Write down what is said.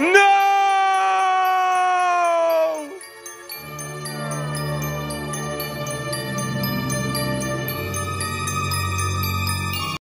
No!